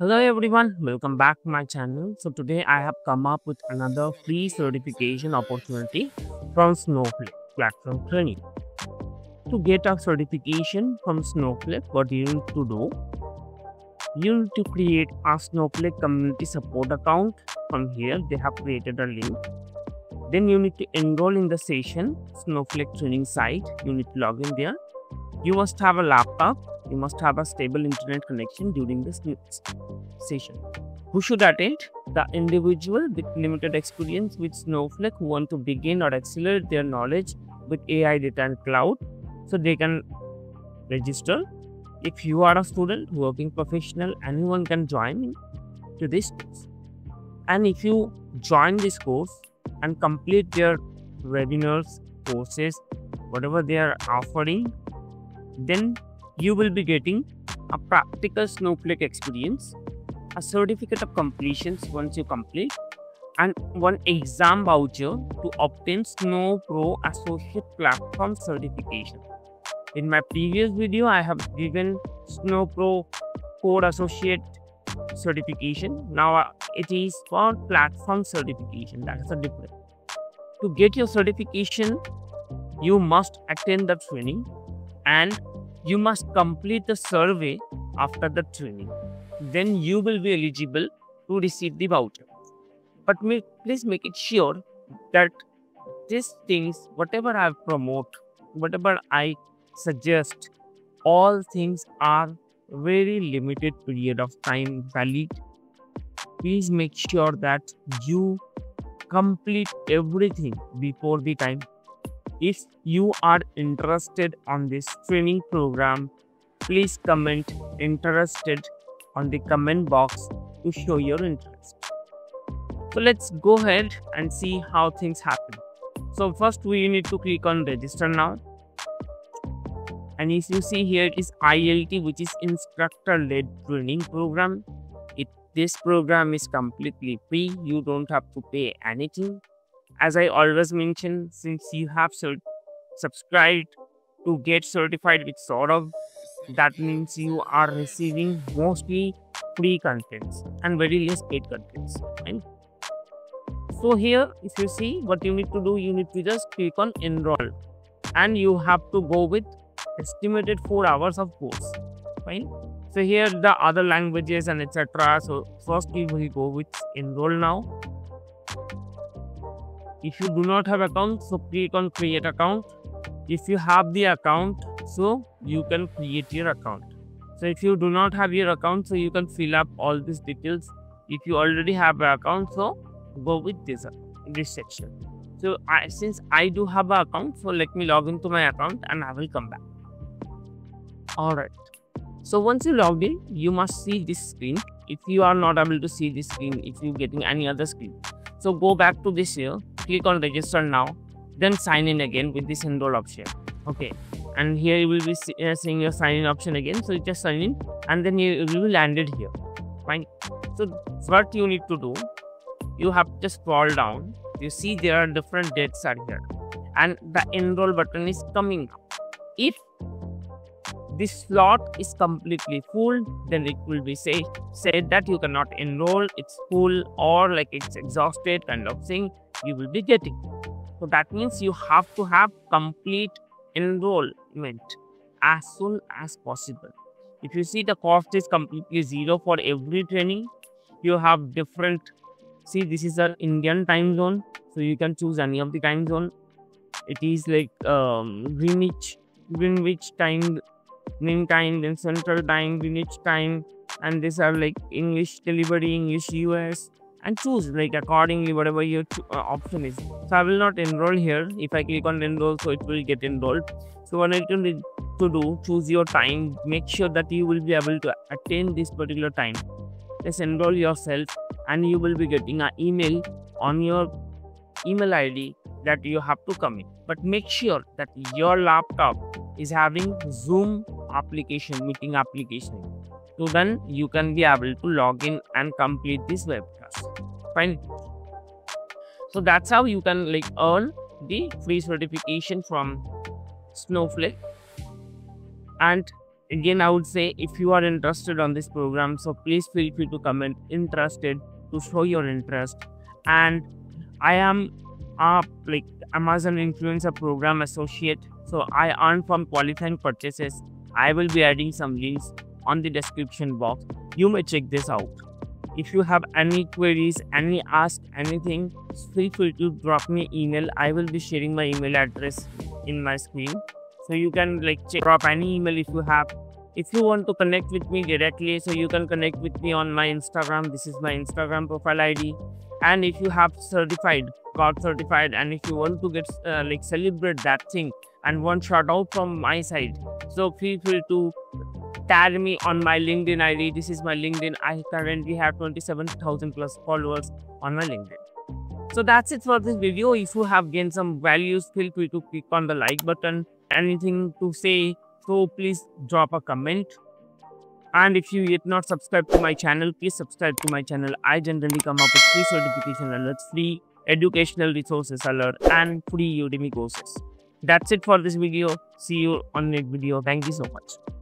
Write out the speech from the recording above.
Hello everyone, welcome back to my channel. So today I have come up with another free certification opportunity from Snowflake platform training. To get a certification from Snowflake, what you need to do, you need to create a Snowflake community support account. From here, they have created a link. Then you need to enroll in the session Snowflake training site. You need to log in there. You must have a laptop you must have a stable internet connection during this session. Who should attend? The individual with limited experience with Snowflake who want to begin or accelerate their knowledge with AI data and cloud. So they can register. If you are a student, working professional, anyone can join to this course. And if you join this course and complete their webinars, courses, whatever they are offering, then you will be getting a practical Snowflake experience, a certificate of completions once you complete, and one exam voucher to obtain SnowPro Associate Platform certification. In my previous video, I have given SnowPro Code Associate certification. Now uh, it is for platform certification. That is a difference. To get your certification, you must attend the training and you must complete the survey after the training. Then you will be eligible to receive the voucher. But please make it sure that these things, whatever I promote, whatever I suggest, all things are very limited period of time valid. Please make sure that you complete everything before the time if you are interested on this training program, please comment interested on the comment box to show your interest. So let's go ahead and see how things happen. So first we need to click on register now. And if you see here is ILT which is instructor led training program. It this program is completely free. You don't have to pay anything as I always mention, since you have subscribed to get certified with Sourav, that means you are receiving mostly free contents and very less paid contents. Right? So here, if you see what you need to do, you need to just click on enroll, and you have to go with estimated four hours of course. Fine. So here the other languages and etc. So first we will go with enroll now if you do not have account so click on create account. If you have the account so you can create your account. So if you do not have your account so you can fill up all these details. If you already have an account so go with this uh, this section. So I, since i do have an account so let me log into my account and i will come back. All right so once you log in you must see this screen. If you are not able to see this screen if you're getting any other screen. So go back to this here click on register now then sign in again with this enroll option. Okay. And here you will be uh, seeing your sign in option again. So you just sign in and then you, you will land it here. Fine. So what you need to do you have to scroll down. You see there are different dates are here. And the enroll button is coming if this slot is completely full then it will be say said that you cannot enroll. It's full or like it's exhausted kind of thing you will be getting. So that means you have to have complete enrollment as soon as possible. If you see the cost is completely zero for every training you have different see this is an indian time zone so you can choose any of the time zone. It is like um greenwich greenwich time noon time, then central time, Greenwich time, and these are like English delivery, English US, and choose like accordingly whatever your uh, option is. So I will not enroll here. If I click on enroll, so it will get enrolled. So what I need to do, choose your time. Make sure that you will be able to attain this particular time. Just enroll yourself, and you will be getting an email on your email ID that you have to come in. But make sure that your laptop is having Zoom application, meeting application. So then you can be able to log in and complete this webcast. Fine. So that's how you can like earn the free certification from Snowflake. And again i would say if you are interested on this program so please feel free to comment interested to show your interest and i am a like amazon influencer program associate so i earn from qualifying purchases i will be adding some links on the description box you may check this out if you have any queries any ask anything feel free to drop me email. I will be sharing my email address in my screen. So you can like check, drop any email if you have. If you want to connect with me directly so you can connect with me on my instagram. This is my instagram profile id and if you have certified got certified and if you want to get uh, like celebrate that thing and one shout out from my side so feel free to tag me on my linkedin id this is my linkedin. I currently have 27000 plus followers on my linkedin. So that's it for this video. If you have gained some values feel free to click on the like button. Anything to say so please drop a comment. And if you yet not subscribed to my channel please subscribe to my channel. I generally come up with free certification alerts free educational resources alert and free udemy courses. That's it for this video. See you on next video. Thank you so much